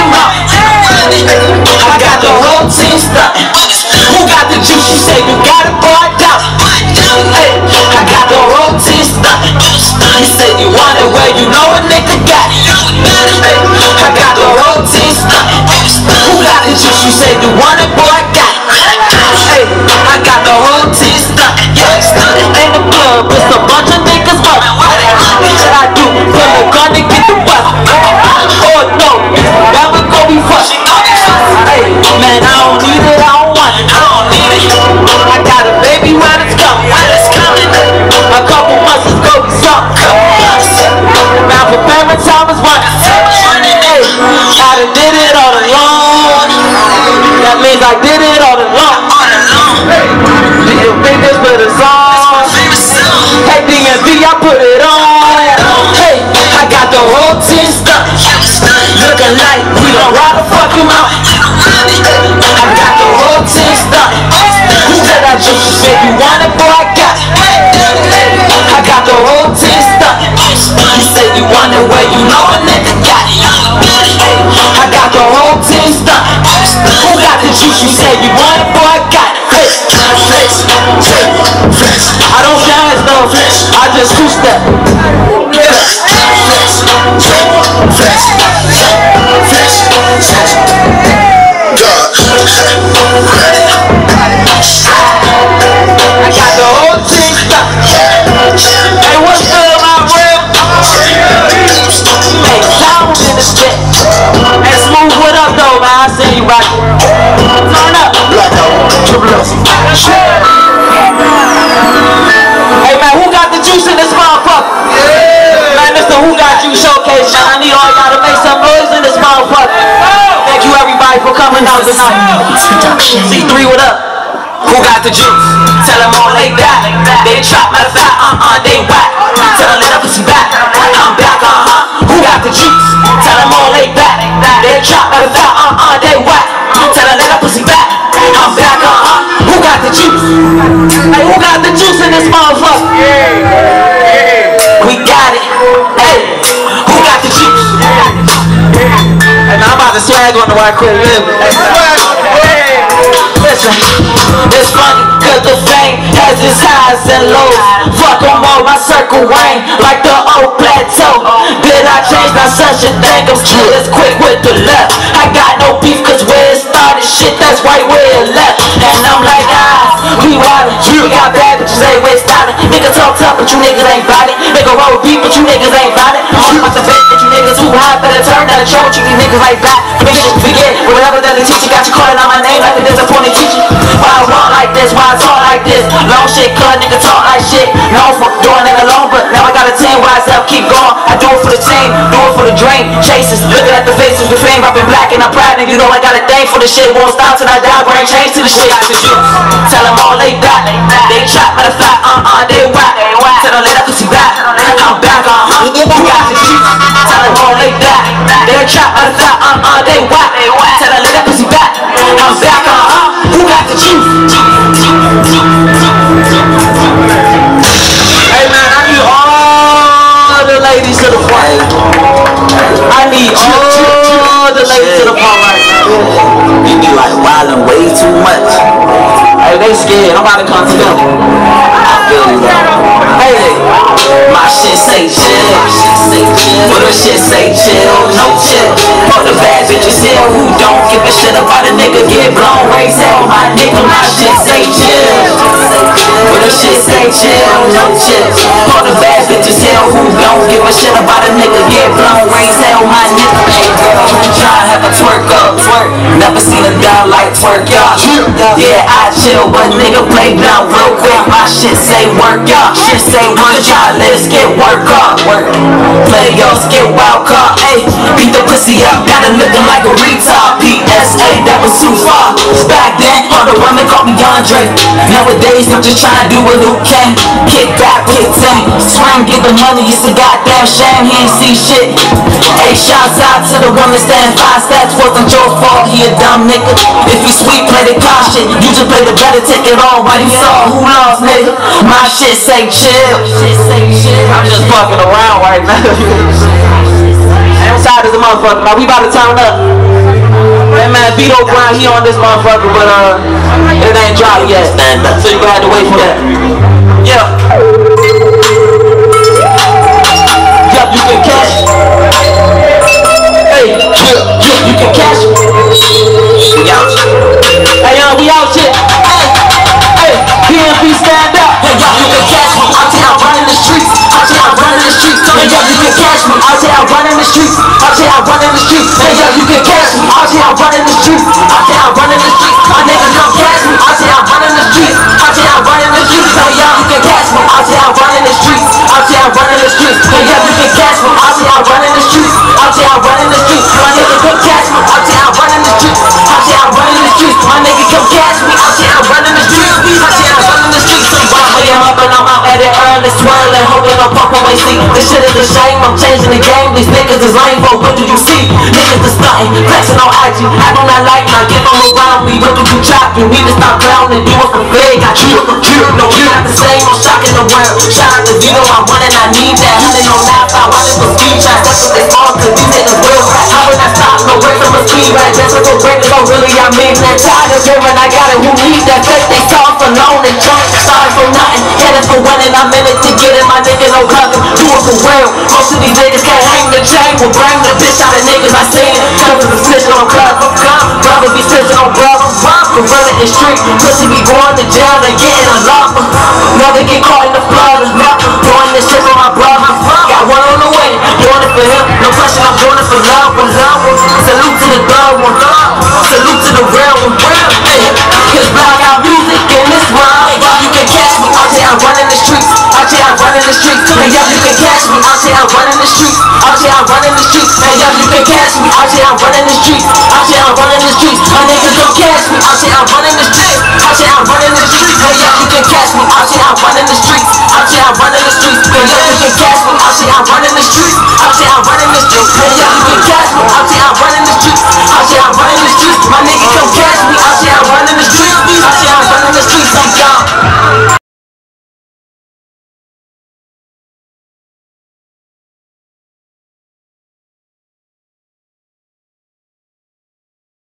I got the whole team stunting. Who got the juice? You say you got it, boy. Hey, I got the whole team stunting. You say you want it, well, you know a nigga put it on. Hey, I got the whole team stuck. Looking like we don't ride a fucking mouth. I got the whole team stuck. Who said I just you want it, boy? I got it. I got the whole team stuck. You said you want it, well you know a nigga got it. I got the whole team stuck. Who got the juice? You said you want it, boy? I got it. I don't dance though. I just two step. I C3, what up? Who got the juice? Tell them all they back. They trap, matter of fact, uh-uh, they whack. Tell them let up pussy back. I'm back, uh-huh. Who got the juice? Tell them all they back. They trap, matter of fact, uh-uh, they whack. Tell them let up pussy back. I'm back, uh-huh. Who got the juice? Hey, who got the juice in this motherfucker? We got it. Hey, who got the juice? Hey, I'm about to swag on the white quit live. It's funny cause the fame has its highs and lows. Fuck them all, my circle ring like the old plateau. Did I change? Not such a thing. I'm still as quick with the left. I got no beef cause where it started, shit, that's right where it left. And I'm like, ah, we wildin'. We got bad bitches, ain't waste started. Niggas talk tough, but you niggas ain't bout it. Nigga roll deep, but you niggas ain't bout it. I'm about to the troll, you niggas like back. Bitches forget whatever that the teacher got you calling out my name like a disappointed teacher. Why I walk like this? Why I talk like this? Long shit, cuz nigga talk like shit. No for doing it alone, but now I got a team. Wise up, keep going. I do it for the team, do it for the dream. Chases, looking at the faces with fame. I've been black and I'm proud, and you know I got a thing for the shit. Won't stop till I die. Bring change to the shit. The juice. Tell them all they got. They trap, matter of fact, uh-uh, they whack. Tell them let that pussy back. I'm back, uh-huh. They trap, of fact, uh-uh, they whack. Tell that pussy back. I'm back, uh-huh. Who got the juice? Hey man, I need all the ladies to the front. I need all the ladies to the right now. You be like wildin' way too much. Hey, they scared. I'm about to come to them. I feel you. Hey, My shit say chill. But the shit say chill, no chill. Fuck the bad bitches here who don't give a shit about a nigga get blown. Raise hell, my nigga, my shit say chill. But the shit say chill, no chill. Fuck the bad bitches here who don't give a shit about a nigga get blown. Raise hell, my nigga. Never seen a down like twerk, y'all. Yeah, I chill, but nigga play down real quick. My shit say work, y'all. Shit say work, y'all. Let's get work up, work. Play yours, get wild card, ayy. Beat the pussy up, got it looking like a retard. PSA, that was too far. Back then, all the women called me Andre. Nowadays, I'm just trying to do what Luke can. Kick back, kick ten. Swing, get the money, it's a goddamn shame. He ain't see shit. Hey, shouts out to the woman stand five steps. Wasn't your fault, he a dumb nigga. If you sweet, play the car shit. You just play the better, take it all. While you saw who lost, nigga. My shit say chill. I'm just fucking around right now. motherfucker. Now we about to turn up. That man Vito Brown, he on this motherfucker, but uh, it ain't dropped yet. So you gonna have to wait for that. Yeah. At it early, swirling, hoping I'll pop on my seat. This shit is a shame, I'm changing the game. These niggas is lame, but what do you see? Niggas is stunting, flexing on IG. I do not like now, get them around me. What do you chop? You need to stop clowning, do it for free. Got you for you. No, you not the same, I'm shocking the world. Shout out to Vito, I want it, I need that. Hundred on laugh, I watch it for speed shots. That's what they call, cause these niggas real. How would I stop? No break from a speed ride, just for break, so really I mean that. Tired of hearing I got it, who needs that? Fake they soft alone and drunk. Sorry for for winning. I'm in it to get it, my nigga no cover. Do it for real. Most of these niggas can't hang the chain. Will bring the bitch out of niggas I seen. Cover the snitching on club. Brothers be snitching on brothers. Gorilla is street. Pussy be going to jail and getting a lot. Never get caught in the flood. Doing this shit for my brother. Got one on the way. Doing it for him. No question, I'm doing it for love. One love. Salute to the thug one. Salute to the real one. running the streets. Out here, I'm running the streets. Man, yo, you can catch me. Out here, I'm running the streets. Out here, I'm running the streets. My niggas don't catch me. Out here, I'm running the streets. Out here, I'm running the streets. Man, yo, you can catch me. Out here, I'm running the streets. Out here, I'm running the streets. Man, yo, you can catch me. Out here, I'm running the streets. Out here, I'm running the streets. Man, yo, you can catch me. Out here, I'm running